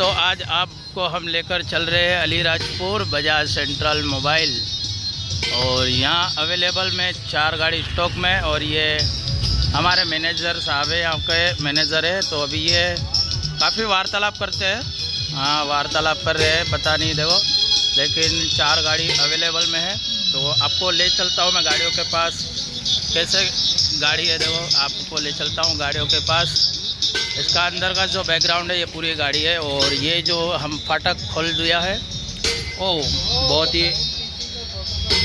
दोस्तों आज आपको हम लेकर चल रहे हैं अलीराजपुर बजाज सेंट्रल मोबाइल। और यहाँ अवेलेबल में चार गाड़ी स्टॉक में और ये हमारे मैनेजर साहब है यहाँ के मैनेजर है तो अभी ये काफ़ी वार्तालाप करते हैं। हाँ वार्तालाप कर रहे हैं, पता नहीं, देखो, लेकिन चार गाड़ी अवेलेबल में है। तो आपको ले चलता हूँ मैं गाड़ियों के पास। कैसे गाड़ी है, देखो, आपको ले चलता हूँ गाड़ियों के पास। इसका अंदर का जो बैकग्राउंड है, ये पूरी गाड़ी है और ये जो हम फाटक खोल दिया है, ओ, बहुत ही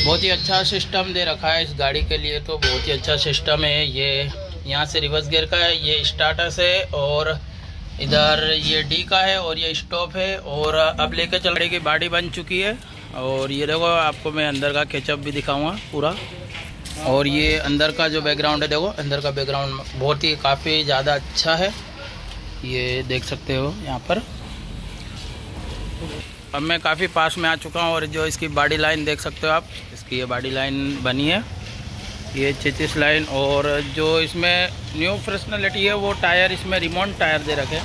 बहुत ही अच्छा सिस्टम दे रखा है इस गाड़ी के लिए तो बहुत ही अच्छा सिस्टम है ये। यहाँ से रिवर्स गियर का है, ये स्टार्टस है और इधर ये डी का है और ये स्टॉप है और अब लेके चल रही की बाडी बन चुकी है और ये देखो, आपको मैं अंदर का केचअप भी दिखाऊँगा पूरा। और ये अंदर का जो बैकग्राउंड है, देखो, अंदर का बैकग्राउंड बहुत ही काफ़ी ज़्यादा अच्छा है। ये देख सकते हो यहाँ पर। अब मैं काफ़ी पास में आ चुका हूँ और जो इसकी बॉडी लाइन देख सकते हो आप, इसकी ये बॉडी लाइन बनी है। ये चेचिस लाइन और जो इसमें न्यू फ्रेशनलिटी है, वो टायर इसमें रिमोट टायर दे रखे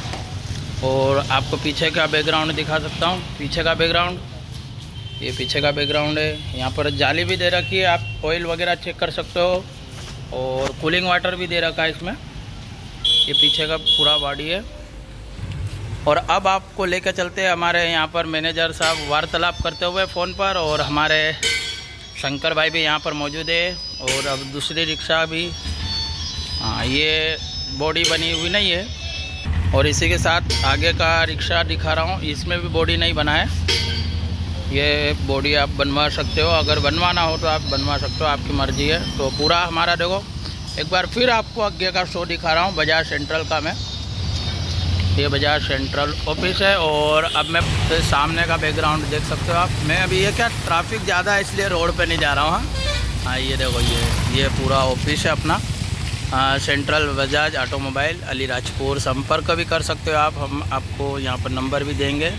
और आपको पीछे का बैकग्राउंड दिखा सकता हूँ। पीछे का बैकग्राउंड ये पीछे का बैकग्राउंड है। यहाँ पर जाली भी दे रखी है, आप ऑयल वगैरह चेक कर सकते हो। और कूलिंग वाटर भी दे रखा है इसमें। ये पीछे का पूरा बॉडी है। और अब आपको लेकर चलते हैं हमारे यहाँ पर मैनेजर साहब वार्तालाप करते हुए फ़ोन पर और हमारे शंकर भाई भी यहाँ पर मौजूद है और अब दूसरी रिक्शा भी। हाँ ये बॉडी बनी हुई नहीं है और इसी के साथ आगे का रिक्शा दिखा रहा हूँ। इसमें भी बॉडी नहीं बना है। ये बॉडी आप बनवा सकते हो। अगर बनवाना हो तो आप बनवा सकते हो, आपकी मर्ज़ी है। तो पूरा हमारा देखो। एक बार फिर आपको आगे का शो दिखा रहा हूँ बजाज सेंट्रल का मैं। ये बजाज सेंट्रल ऑफ़िस है और अब मैं सामने का बैकग्राउंड देख सकते हो आप। मैं अभी ये क्या ट्रैफ़िक ज़्यादा है इसलिए रोड पे नहीं जा रहा हूँ हाँ। हाँ ये देखो ये ये पूरा ऑफ़िस है अपना। आ, सेंट्रल बजाज ऑटोमोबाइल अलीराजपुर। संपर्क भी कर सकते हो आप हम आपको यहाँ पर नंबर भी देंगे।